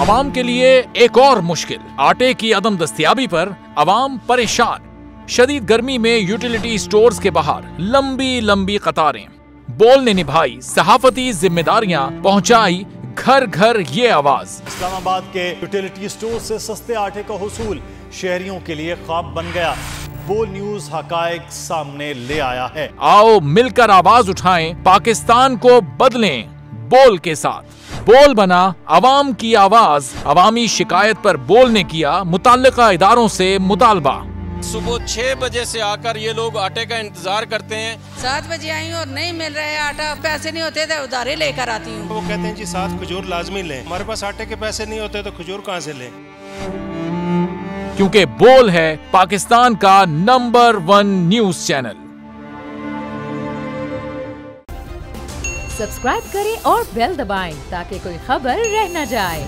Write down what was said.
आवाम के लिए एक और मुश्किल, आटे की अदम दस्तियाबी पर आवाम परेशान। शदीद गर्मी में यूटिलिटी स्टोर्स के बाहर लंबी लंबी कतारें। बोल ने निभाई, सहाफती जिम्मेदारियाँ, पहुंचाई घर घर ये आवाज़। इस्लामाबाद के यूटिलिटी स्टोर से सस्ते आटे का हसूल, शहरियों के लिए ख्वाब बन गया। बोल न्यूज़ हकायक सामने ले आया है। आओ मिलकर आवाज़ उठाएँ पाकिस्तान को बदलें बोल के साथ। बोल बना आवाम की आवाज़ अवामी शिकायत पर बोल ने किया मुतल इदारों से मुतालबा। सुबह छह बजे से आकर ये लोग आटे का इंतज़ार करते हैं। सात बजे आई और नहीं मिल रहा है आटा पैसे नहीं होते थे उधारे लेकर आती हूँ। वो कहते हैं जी साथ खजूर लाजमी लें। हमारे पास आटे के पैसे नहीं होते तो खजूर कहाँ से लें? क्योंकि बोल है पाकिस्तान का number one news channel. Subscribe करें और बेल दबाएँ ताकि कोई खबर रह न जाए।